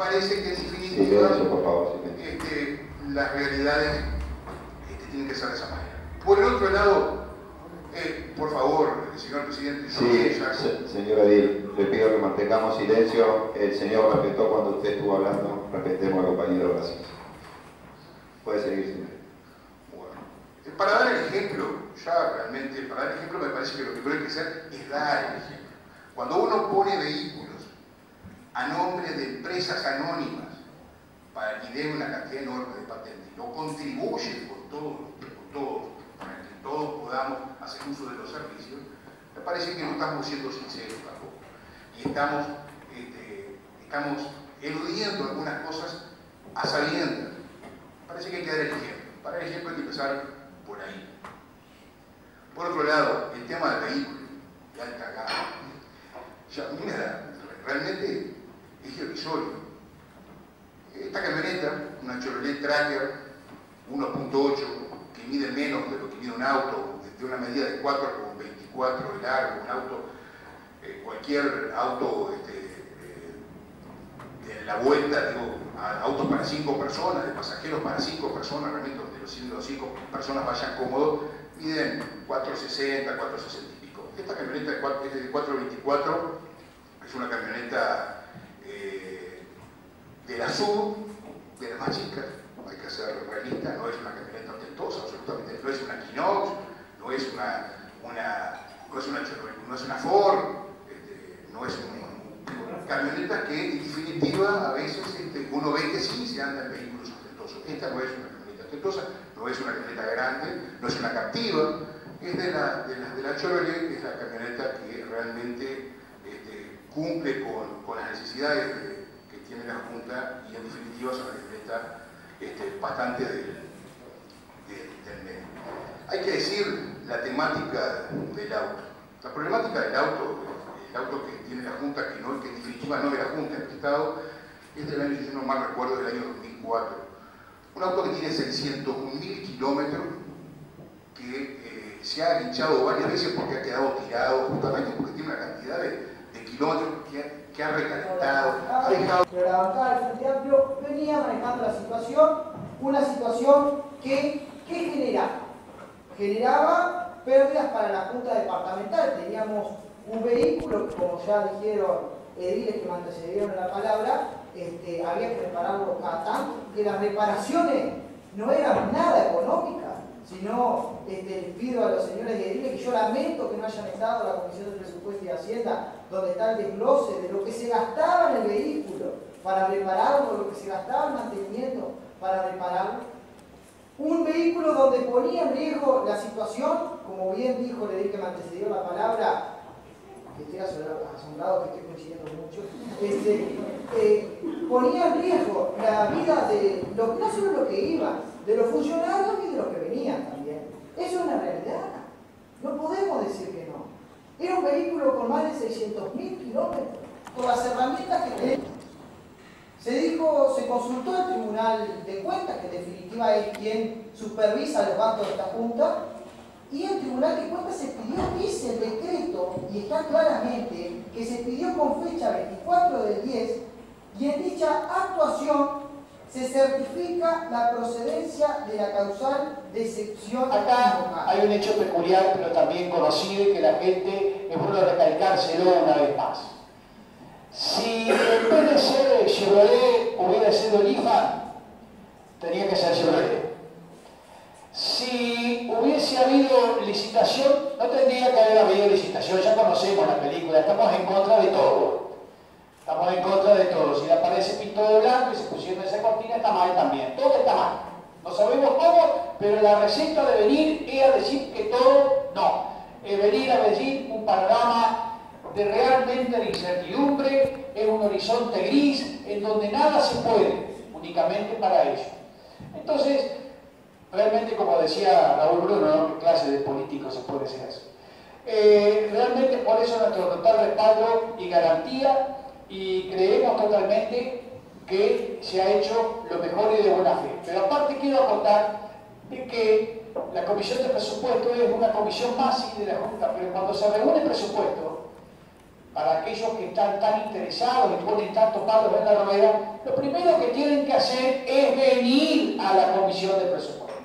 parece que en definitiva este, las realidades este, tienen que ser de esa manera. Por el otro lado, eh, por favor, señor presidente, yo Sí, se- señor Edil, le pido que mantengamos silencio. El señor respetó cuando usted estuvo hablando. Respetemos al compañero, gracias. Puede seguir, señor. Bueno, eh, para dar el ejemplo, ya realmente, para dar el ejemplo me parece que lo primero que hay que hacer es dar el ejemplo. Cuando uno pone vehículos a nombre de empresas anónimas para y debe una cantidad enorme de patentes, lo contribuye con todo, con todo, para que todos podamos hacer uso de los servicios, me parece que no estamos siendo sinceros tampoco. Y estamos, este, estamos eludiendo algunas cosas a sabiendas. Parece que hay que dar el ejemplo. Para el ejemplo hay que empezar por ahí. Por otro lado, el tema del vehículo, de alta gama. Ya, a mí me da, realmente es. Esta camioneta, una Chevrolet Tracker 1.8, que mide menos de lo que mide un auto, de una medida de 4,24 de largo, un auto, eh, cualquier auto este, eh, de la vuelta, digo, autos para cinco personas, de pasajeros para cinco personas, realmente donde los, los cinco personas vayan cómodos, miden 460, 460 y pico. Esta camioneta es de 424, es una camioneta de la más chicas, hay que ser realista, no es una camioneta ostentosa, absolutamente, no es una Quinox, no es una, una, una, una Ford, este, no es un, camioneta que en definitiva a veces este, uno ve que sí se anda en vehículos ostentosos. Esta no es una camioneta ostentosa, no es una camioneta grande, no es una captiva, es de la, de la, de es la camioneta que realmente este, cumple con, con las necesidades de- tiene la Junta y en definitiva una camioneta este, bastante del, de- del medio. Hay que decir la temática del auto. La problemática del auto, el auto que tiene la Junta, que, no, que en definitiva no es de la Junta, es prestado, es del año, yo no mal recuerdo, del año 2004. Un auto que tiene 600.000 kilómetros, que eh, se ha hinchado varias veces porque ha quedado tirado, justamente porque tiene una cantidad de, de kilómetros que que ha recalentado, ha dejado Pero la bancada del Frente Amplio venía manejando la situación, una situación que, ¿qué generaba? Generaba pérdidas para la Junta Departamental. Teníamos un vehículo que, como ya dijeron ediles que me antecedieron la palabra, este, había que repararlo cada tanto, que las reparaciones no eran nada económicas, sino este, les pido a los señores ediles que yo lamento que no hayan estado la Comisión de Presupuesto y Hacienda, donde está el desglose de lo que se gastaba en el vehículo para repararlo, lo que se gastaba en mantenimiento para repararlo. Un vehículo donde ponía en riesgo la situación, como bien dijo el edil que me antecedió la palabra, que estoy asombrado, que estoy coincidiendo mucho, este, eh, ponía en riesgo la vida de lo, no solo lo que iba, de los funcionarios y de los que venían también. Eso es una realidad. No podemos. Era un vehículo con más de 600.000 kilómetros, con las herramientas que tenemos. Se dijo, se consultó al Tribunal de Cuentas, que en definitiva es quien supervisa los gastos de esta Junta, y el Tribunal de Cuentas se pidió, dice el decreto, y está claramente, que se pidió con fecha 24 del 10, y en dicha actuación se certifica la procedencia de la causal de excepción Acá hay un hecho peculiar, pero también conocido y que la gente, es bueno recalcárselo una vez más. Si en vez de ser Chevrolet hubiera sido Lifan, tenía que ser Chevrolet. Si hubiese habido licitación, no tendría que haber habido licitación, ya conocemos la película, estamos en contra de todo. Estamos en contra de todo. Si le aparece pinto de blanco y se pusieron esa cortina, está mal también. Todo está mal. No sabemos cómo, pero la receta de venir era decir que todo no. Es venir a decir un panorama de realmente de incertidumbre, en un horizonte gris, en donde nada se puede, únicamente para ello. Entonces, realmente, como decía Raúl Bruno, ¿no? ¿qué clase de político se puede ser eso? Eh, realmente por eso nuestro total respaldo y garantía y creemos totalmente que se ha hecho lo mejor y de buena fe. Pero aparte quiero acotar de que la comisión de presupuesto es una comisión más de la Junta, pero cuando se reúne presupuesto, para aquellos que están tan interesados y ponen tantos palos en la rueda, lo primero que tienen que hacer es venir a la comisión de presupuesto.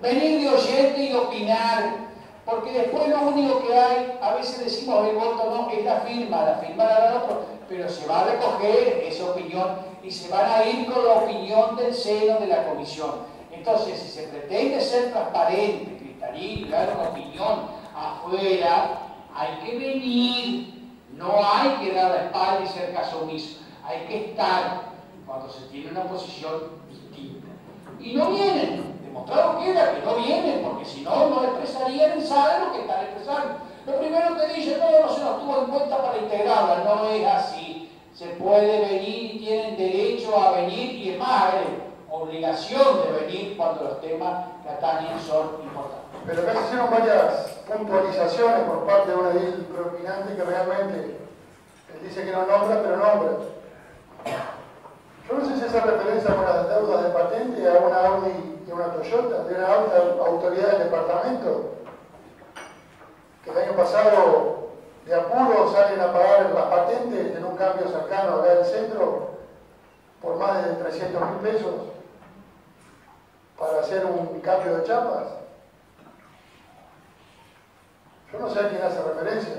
Venir de oyente y opinar, porque después lo único que hay, a veces decimos el voto no, es la firma, la firma la da otro, pero se va a recoger esa opinión y se van a ir con la opinión del seno de la comisión. Entonces, si se pretende ser transparente, cristalino, dar una opinión afuera, hay que venir no hay que dar la espalda y ser caso omiso. Hay que estar cuando se tiene una posición distinta. Y no vienen. Demostrado queda que no vienen, porque si no, no expresarían en sala lo que están expresando. Lo primero que dicen, no, no se nos tuvo en cuenta para integrarla. No es así. Se puede venir y tienen derecho a venir y es más, obligación de venir cuando los temas que son importantes. Pero acá se hicieron varias puntualizaciones por parte de una edil preopinante que realmente él dice que no nombra, pero nombra. Yo no sé si esa referencia con las deudas de patente a una Audi y una Toyota, de una alta autoridad del departamento, que el año pasado de apuro salen a pagar las patentes en un cambio cercano acá del centro por más de 300 mil pesos para hacer un cambio de chapas. Yo no sé a quién hace referencia.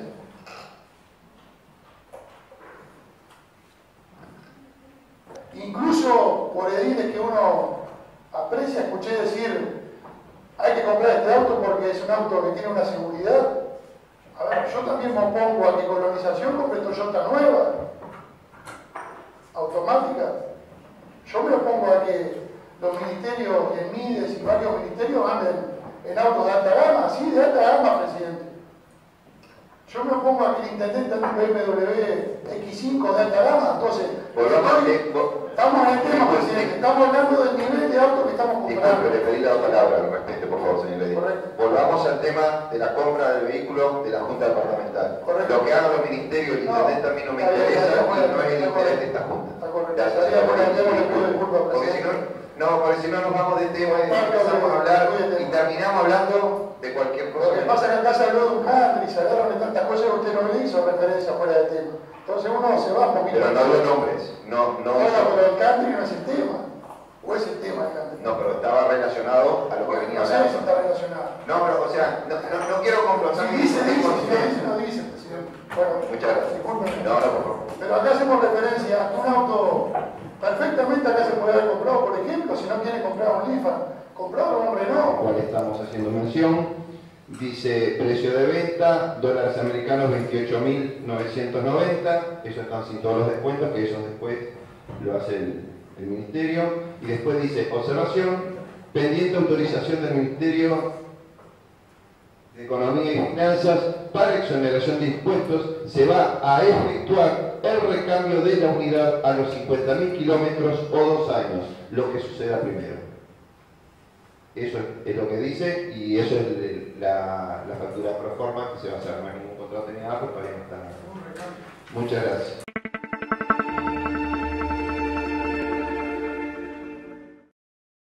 Incluso por ediles que uno aprecia, escuché decir, hay que comprar este auto porque es un auto que tiene una seguridad. A ver, yo también me opongo a que colonización compre Toyota nueva, automática. Yo me opongo a que los ministerios, el MIDES y varios ministerios anden en autos de alta gama, sí, de alta gama, presidente. Yo me opongo a que el intendente en un BMW X5 de alta gama, entonces, estamos en el tema, presidente, estamos hablando del nivel de auto que estamos comprando. Disculpe, le pedí la palabra, lo respete, por favor, señor Edith. Volvamos al tema de la compra del vehículo de la Junta Departamental. Correcto. Lo que hagan los ministerios, el intendente a mí no me interesa y no es el interés de esta Junta. Está correcto. Gracias, Estaría señor Porque si no, no, porque si no nos vamos de tema y empezamos a hablar y terminamos hablando de cualquier Lo que cosa. pasa que acá se habló de un country, se hablaron de tantas cosas que usted no le hizo referencia fuera de tema. Entonces uno se va un poquito. Pero no hablo nombres, no, no, Bueno, pero el country no es el tema. ¿O es el tema el country? no, pero estaba relacionado a lo que venía No sé si hablando. está relacionado. No, pero, o sea, no, no, no quiero confrontar Si dice, dice, si no dice. Bueno, Muchas gracias. No, no, por favor. Pero acá hacemos referencia a un auto, perfectamente acá se puede haber comprado, si no quiere comprar un Lifan, comprar un Renault. cual estamos haciendo mención. Dice precio de venta, dólares americanos 28.990, eso están sin todos los descuentos, que eso después lo hace el Ministerio. Y después dice, observación, pendiente autorización del Ministerio de Economía y Finanzas para exoneración de impuestos, se va a efectuar el recambio de la unidad a los 50.000 kilómetros o dos años, lo que suceda primero. Eso es lo que dice y eso es el- la, la factura pro forma que se va a hacer. No hay ningún contrato ni nada, pero todavía no está. Muchas gracias.